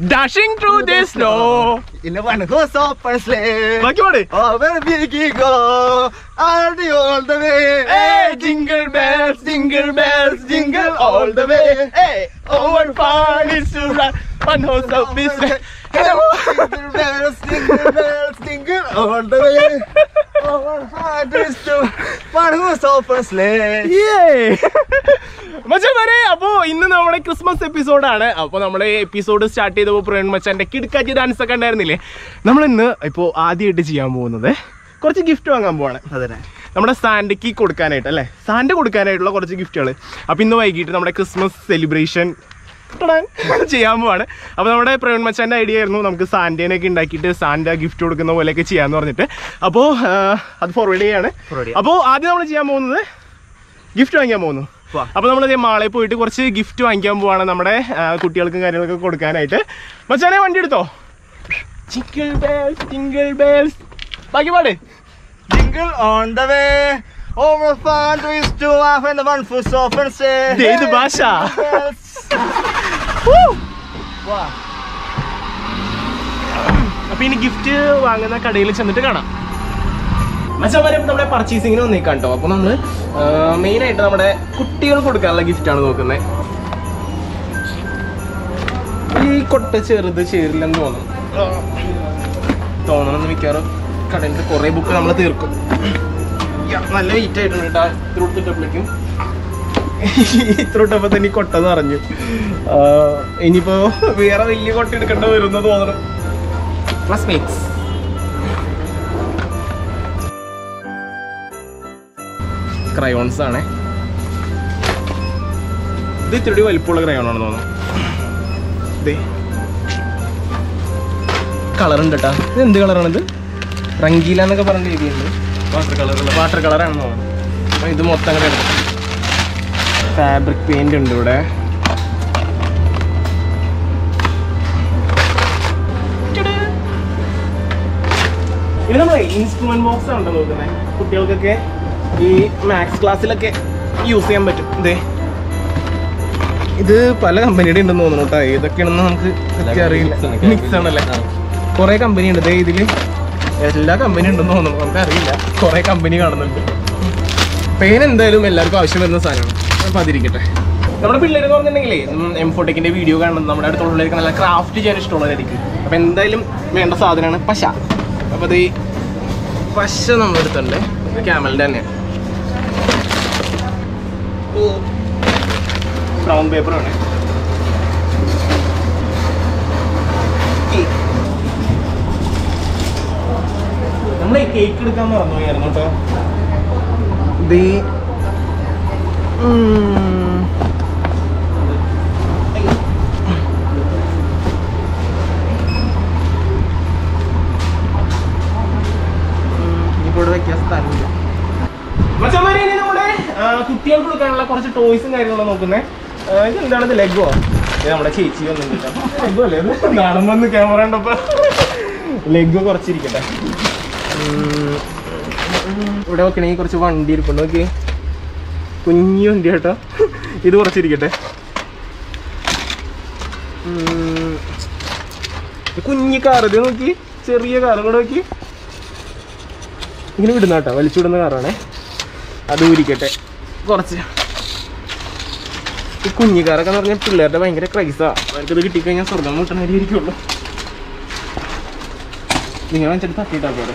dashing through the snow. In a one goes up and sleigh. Bakibadi. Over the go, all the all the way. Hey, jingle bells, jingle bells, jingle all the way. Hey. Oh, what fun is to ride one horse of this. Jingle bells, jingle bells, jingle all the way. Oh, what fun is to one horse open sleigh. മച്ചാമാരെ അപ്പോ ഇന്ന് നമ്മുടെ Christmas എപ്പിസോഡാണ് അപ്പോൾ നമ്മുടെ episode start ചെയ്തപ്പോൾ Praveen മച്ചാന്റെ കിടക്കാച്ചി dance ഒക്കെ ഉണ്ടായിരുന്നില്ലേ? നമ്മൾ ഇന്ന് ഇപ്പോൾ ആദ്യമായിട്ട് ചെയ്യാൻ പോകുന്നത് കുറച്ച് ഗിഫ്റ്റ് വാങ്ങാൻ പോവാണ്. അതന്നെ നമ്മുടെ സാൻഡയ്ക്ക് കൊടുക്കാനായിട്ട് അല്ലേ? സാൻഡ കൊടുക്കാനായിട്ടുള്ള കുറച്ച് ഗിഫ്റ്റുകൾ അപ്പോൾ ഇന്ന് വൈകിട്ട് നമ്മുടെ ക്രിസ്മസ് സെലിബ്രേഷൻ ചെയ്യാൻ പോവാണ്. അപ്പോൾ നമ്മുടെ പ്രവീൺ മച്ചാന്റെ ഐഡിയ ആയിരുന്നു നമുക്ക് സാൻഡേനൊക്കെ ഉണ്ടാക്കിയിട്ട് സാൻഡ ഗിഫ്റ്റ് കൊടുക്കുന്ന പോലെയൊക്കെ ചെയ്യാന്ന് പറഞ്ഞിട്ട്. അപ്പോൾ അത് ഫോർവേഡ് ചെയ്യാണ്. അപ്പോ അപ്പോൾ ആദ്യം നമ്മൾ ചെയ്യാൻ പോകുന്നത് ഗിഫ്റ്റ് വാങ്ങിക്കാൻ പോകുന്നു. അപ്പൊ അപ്പോൾ നമ്മൾ മാളെ പോയിട്ട് കുറച്ച് ഗിഫ്റ്റ് വാങ്ങിക്കാൻ പോവാണ് നമ്മുടെ കുട്ടികൾക്കും കാര്യങ്ങളൊക്കെ കൊടുക്കാനായിട്ട്. മച്ചാനെ വണ്ടി എടുത്തോ? ബേൽസ് ബേൽസ് ബാക്കി പാട്. Jingle on the way. Over fun is to laugh and the one foot open sleigh. ദേ, ഇത് ഭാഷ. അപ്പൊ ഇനി ഗിഫ്റ്റ് വാങ്ങുന്ന കടയിൽ ചെന്നിട്ട് കാണാം. ഇപ്പൊ നമ്മുടെ പർച്ചേസിങ്ങിന് വന്നേക്കാം കേട്ടോ അപ്പൊ നമ്മൾ മെയിൻ ആയിട്ട് നമ്മുടെ കുട്ടികൾ കൊടുക്കാനുള്ള ഗിഫ്റ്റാണ് നോക്കുന്നത് ഈ കൊട്ട ചെറുത് ചേരില്ലെന്ന് തോന്നുന്നു. തോന്നണം മിക്കവാറും കടയിൽ കുറെ ബുക്ക് നമ്മൾ തീർക്കും. നല്ല വെയിറ്റ് ആയിട്ടുണ്ട് കേട്ടോ ഇത്ര എടുത്തിട്ടപ്പോഴേക്കും ഇത്ര ഇട്ടപ്പോ തന്നെ കൊട്ട നിറഞ്ഞു ആ, ഇനിയിപ്പോ വേറെ വലിയ കൊട്ട എടുക്കേണ്ട വരുമെന്ന് തോന്നണം. ക്ലാസ്മേറ്റ്സ് ക്രയോൺസ് ആണ്. ഇത് ഇത്തിരി വലിപ്പമുള്ള ക്രയോൺ ആണെന്ന് തോന്നുന്നു. ഇതേ കളർ ഉണ്ട് കേട്ടാ ഇത് എന്ത് കളറാണിത് റംഗീല എന്നൊക്കെ പറഞ്ഞ രീതിയുണ്ട് വാട്ടർ കളർ വാട്ടർ കളറാണെന്ന് തോന്നുന്നു. അപ്പം ഇത് മൊത്തം അങ്ങനെ എടുക്കും. ഫാബ്രിക് പെയിന്റ് ഉണ്ട് ഇവിടെ. ഇത് നമ്മളെ ഇൻസ്ട്രുമെന്റ് ബോക്സ് ആണ് നോക്കുന്നത് കുട്ടികൾക്കൊക്കെ ഈ മാത്സ് ക്ലാസ്സിലൊക്കെ യൂസ് ചെയ്യാൻ പറ്റും. ഇതേ ഇത് പല കമ്പനിയുടെ ഉണ്ടെന്ന് തോന്നുന്നു കേട്ടോ. ഏതൊക്കെയാണെന്ന് നമുക്ക് അറിയില്ല. മിക്സ് ആണല്ലേ? കുറെ കമ്പനി ഉണ്ട്. ദേ ഇതിൽ എല്ലാ കമ്പനി ഉണ്ടെന്ന് തോന്നുന്നു. നമുക്ക് അറിയില്ല കുറെ കമ്പനി കാണുന്നുണ്ട്. പെയിൻ എന്തായാലും എല്ലാവർക്കും ആവശ്യം വരുന്ന സാധനമാണ്. അപ്പൊ അതിരിക്കട്ടെ. നമ്മുടെ പിള്ളേർ എന്ന് പറഞ്ഞിട്ടുണ്ടെങ്കിലേ എം ഫോട്ടിക്കിന്റെ വീഡിയോ കാണുന്നത് നമ്മുടെ അടുത്തുള്ളവർക്ക് നല്ല ക്രാഫ്റ്റ് ചെയ്യാൻ ഇഷ്ടമുള്ളവരായിരിക്കും അപ്പൊ എന്തായാലും വേണ്ട സാധനമാണ് പശ. അപ്പൊ ഈ പശ നമ്മൾ എടുത്തുണ്ട് ക്യാമലിന്റെ തന്നെയാണ്. ബ്രൗൺ പേപ്പറാണ് നമ്മൾ കേക്ക് എടുക്കാൻ കേട്ടോ. കുട്ടികൾക്ക് കൊടുക്കാനുള്ള കുറച്ച് ടോയ്സും കാര്യങ്ങളും നോക്കുന്നേ. ഇത് എന്താണ് ഇത് ലെഗോ ഇത് നമ്മുടെ ചേച്ചി വന്നിട്ട് ലെഗോ അല്ലേ? നടന്നു ക്യാമറ ഉണ്ടപ്പോ ലെഗ് കുറച്ചിരിക്കട്ടെ. ഇവിടെ നോക്കണെങ്കിൽ കുറച്ച് വണ്ടി ഇരിപ്പുണ്ട് നോക്കി. കുഞ്ഞു വണ്ടി കേട്ടോ. ഇത് കുറച്ചിരിക്കട്ടെ. കുഞ്ഞി ഇത് നോക്കി ചെറിയ കാറും കൂടെ നോക്കി. ഇങ്ങനെ വിടുന്ന കേട്ടോ വലിച്ചു വിടുന്ന കാറാണേ അത് ഊരിക്കട്ടെ കുറച്ച്. ഈ കുഞ്ഞു കാറൊക്കെ എന്ന് പറഞ്ഞാൽ പിള്ളേരുടെ ഭയങ്കര ക്രൈസാണ് അവർക്കത് കിട്ടിക്കഴിഞ്ഞാൽ സ്വർഗം മുട്ടണായിരിക്കുള്ളൂ നിങ്ങൾ വെച്ചിട്ട് തട്ടിയിട്ടാ പോലെ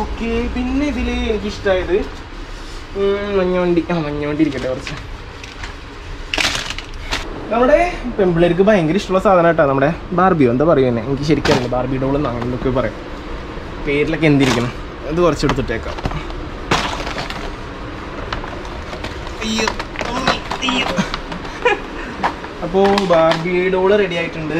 ഓക്കെ പിന്നെ ഇതിൽ എനിക്കിഷ്ടമായത് മഞ്ഞവണ്ടി. ആ മഞ്ഞവണ്ടി ഇരിക്കട്ടെ കുറച്ച്. നമ്മുടെ പെമ്പിള്ളേർക്ക് ഭയങ്കര ഇഷ്ടമുള്ള സാധനം നമ്മുടെ ബാർബിയോ എന്താ പറയുക എനിക്ക് ശരിക്കും ബാർബി ഡോൾ അങ്ങനെയൊക്കെ പറയും. പേരിലൊക്കെ എന്തിരിക്കണം? അത് കുറച്ച് എടുത്തിട്ടേക്കാം. അയ്യോ, ഉമ്മി, അപ്പോ ബാർബി ഡോൾ റെഡി ആയിട്ടുണ്ട്.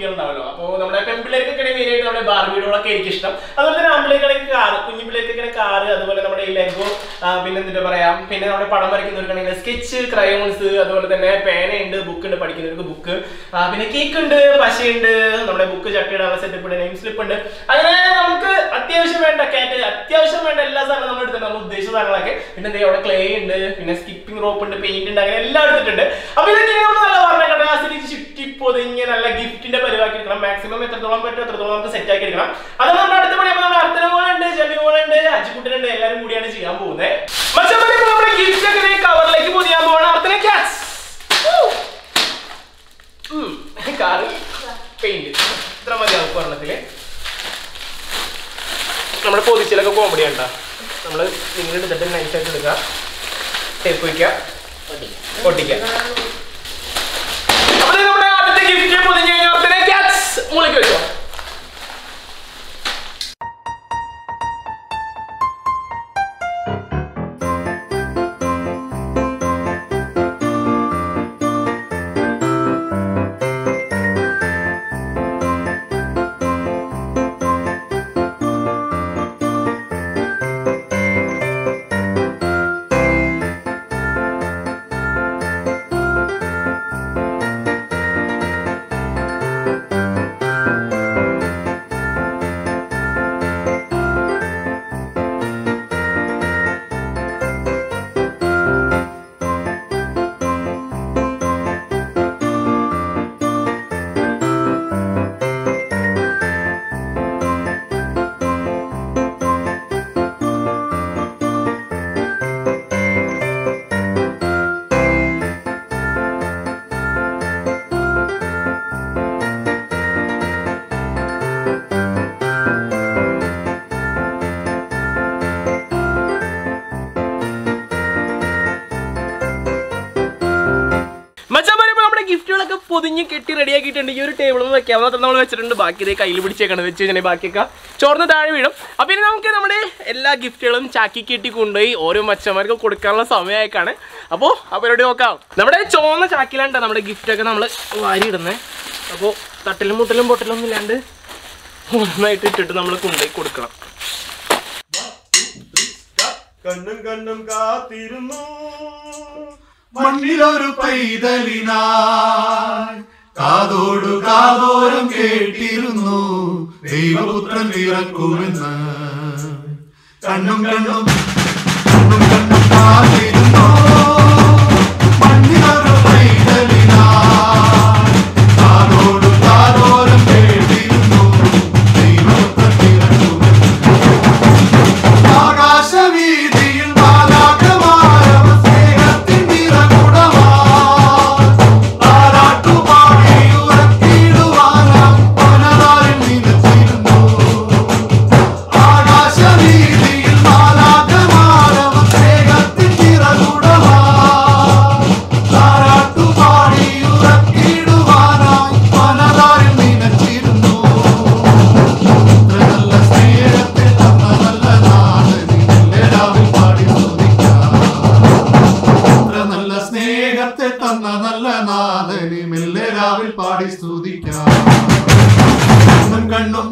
കുട്ടികളുണ്ടാവല്ലോ. അപ്പോൾ നമ്മുടെ പെൺപിള്ളേർക്കൊക്കെ മെയിൻ ആയിട്ട് നമ്മുടെ ബാർബിയോടൊക്കെ എനിക്ക് ഇഷ്ടം. അതുപോലെ തന്നെ ആൺപിള്ളേർക്കാണെങ്കിൽ കാർ കുഞ്ഞു പിള്ളേർക്കൊക്കെ കാറ് അതുപോലെ നമ്മുടെ ഈ ലെഗോ പിന്നെ എന്താ പറയാ പിന്നെ നമ്മുടെ പടം വരയ്ക്കുന്നവർക്കാണെങ്കിൽ സ്കെച്ച് ക്രയോൺസ് അതുപോലെ തന്നെ പേനയുണ്ട് ബുക്ക് ഉണ്ട് പഠിക്കുന്നവർക്ക് ബുക്ക് പിന്നെ കേക്ക് ഉണ്ട് പശയുണ്ട് നമ്മുടെ ബുക്ക് ചട്ടിയിടാനുള്ള സെറ്റപ്പ് ഉണ്ട് നെയിം സ്ലിപ്പ് ഉണ്ട്. അങ്ങനെ നമുക്ക് അത്യാവശ്യം അത്യാവശ്യം വേണ്ട എല്ലാ സാധനവും നമ്മൾ എടുത്തിട്ടുണ്ട്. നമ്മൾ ഉദ്ദേശിച്ച സാധനങ്ങളൊക്കെ. പിന്നെ എന്താ അവിടെ ക്ലേ ഉണ്ട് പിന്നെ സ്കിപ്പിംഗ് റോപ്പ് ഉണ്ട് പെയിന്റ് ഉണ്ട് അങ്ങനെ എല്ലാം എടുത്തിട്ടുണ്ട്. അപ്പൊ ഇതൊക്കെ നമ്മൾ നല്ല പറഞ്ഞ കടലാസിൽ ചുറ്റി പൊതിഞ്ഞ് നല്ല ഗിഫ്റ്റിന്റെ പരിപാടി എടുക്കണം. മാക്സിമം എത്രത്തോളം പറ്റും എത്രത്തോളം നമുക്ക് സെറ്റ് ആക്കി എടുക്കണം. അത് നമ്മുടെ അടുത്ത പണി. നമ്മുടെ അർത്തന മോളുണ്ട് ജമി മോളുണ്ട് അജിക്കുട്ടനുണ്ട്. എല്ലാവരും കൂടിയാണ് ചെയ്യാൻ പോകുന്നത് പക്ഷേ നമ്മുടെ ഗിഫ്റ്റ് ഒക്കെ കവറിലേക്ക് പൊതിയാൻ പോകണം അർത്തന കാറ്. പെയിന്റ് ഇത്ര മതിയാവും ഒരെണ്ണത്തിൽ. നമ്മുടെ പൊതിച്ചിലൊക്കെ കോമഡി ഉണ്ടാ നമ്മൾ നിങ്ങൾ എടുത്തിട്ട് നൈസായിട്ട് എടുക്കാം. ടേപ്പ് വയ്ക്കുക ഒട്ടിക്കുക അപ്പൊ ദേ നമ്മുടെ ആദ്യത്തെ ഗിഫ്റ്റ് പൊതിഞ്ഞു കഴിഞ്ഞാൽ മുളിക്ക് വെച്ചോ. പൊതിഞ്ഞ് കെട്ടി റെഡിയാക്കിയിട്ടുണ്ട് ഈ ഒരു ടേബിളിൽ അതൊക്കെ നമ്മൾ വെച്ചിട്ടുണ്ട്. ബാക്കി ഇതേ കയ്യിൽ പിടിച്ചേക്കണം. വെച്ച് കഴിഞ്ഞാൽ ബാക്കിയൊക്കെ ചോർന്ന് താഴെ വീഴും. അപ്പം ഇനി നമുക്ക് നമ്മുടെ എല്ലാ ഗിഫ്റ്റുകളും ചാക്കി കെട്ടി കൊണ്ടുപോയി ഓരോ മച്ചന്മാർക്ക് കൊടുക്കാനുള്ള സമയമായിക്കാണ്. അപ്പോൾ അവരോട് നോക്കാം. നമ്മുടെ ചോന്ന ചാക്കിലാണ്ട നമ്മുടെ ഗിഫ്റ്റൊക്കെ നമ്മൾ വാരി ഇടുന്നത് അപ്പോൾ തട്ടിലും മുട്ടലും ഒന്നും ഇല്ലാണ്ട് ഒന്നായിട്ട് ഇട്ടിട്ട് നമ്മൾ കൊണ്ടുപോയി കൊടുക്കണം. കണ്ണും കണ്ണും കാത്തിരുന്നു. മണ്ണിലൊരു പൈതലിനായി കാതോടു കാതോരം കേട്ടിരുന്നു. ദൈവപുത്രൻ പിറക്കുമെന്ന്. കണ്ണും കണ്ണും കണ്ണും കണ്ണും കണ്ണും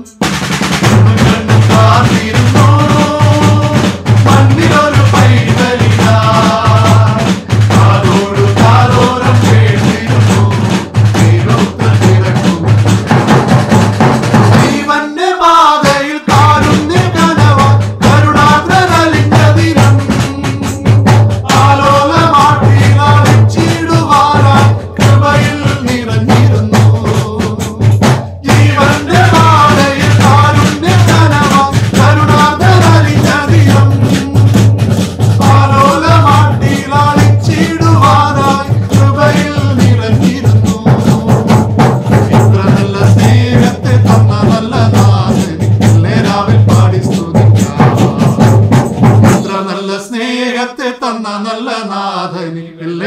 സ്നേഹത്തെ തന്ന നല്ല നാഥനെ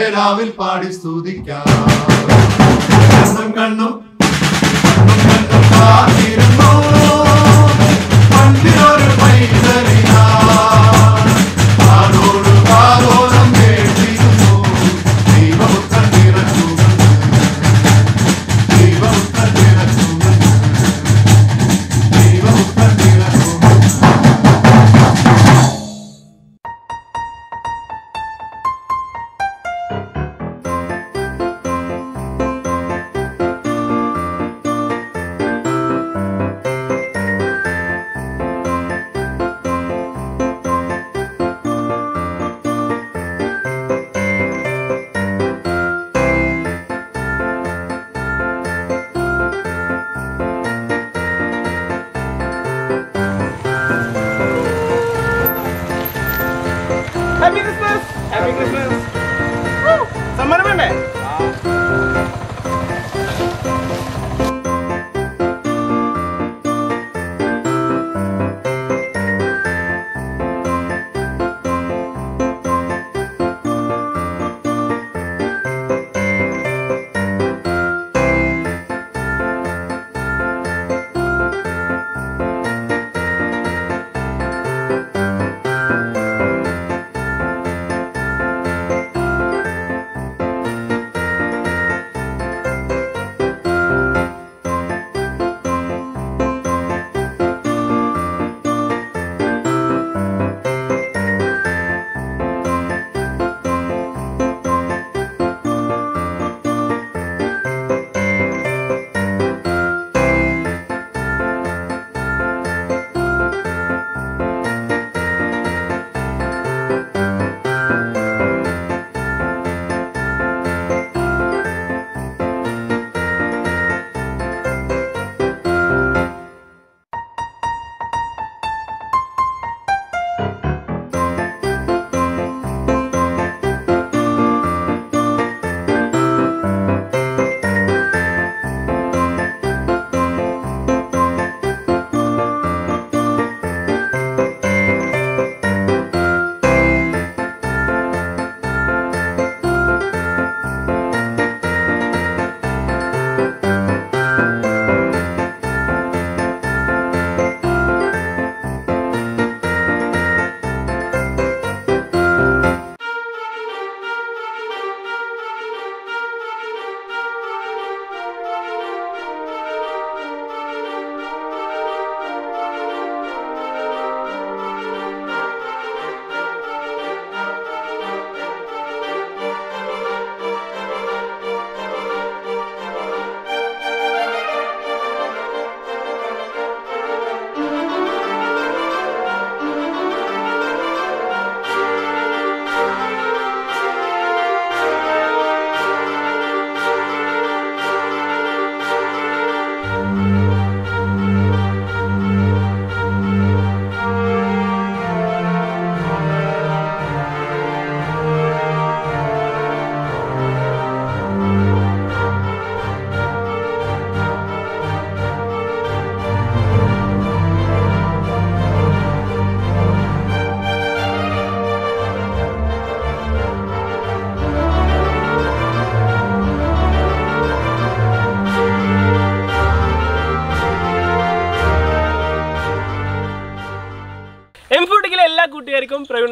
രാവിൽ പാടി സ്തുതിക്കാം. കണ്ണും കണ്ണും കാത്തിരുന്നു. പണ്ടിലൊരു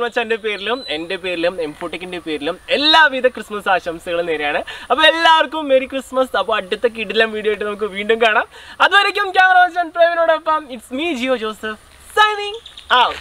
മച്ചാന്റെ പേരിലും എന്റെ പേരിലും എംഫോട്ടിക്കിന്റെ പേരിലും എല്ലാവിധ ക്രിസ്മസ് ആശംസകളും നേരെയാണ്. അപ്പോൾ എല്ലാവർക്കും മെരി ക്രിസ്മസ് അപ്പോൾ അടുത്ത കിടിലം വീഡിയോ ആയിട്ട് നമുക്ക് വീണ്ടും കാണാം. അതുവരയ്ക്കും camera പ്രവീണോടൊപ്പം. It's me Jeo Joseph signing out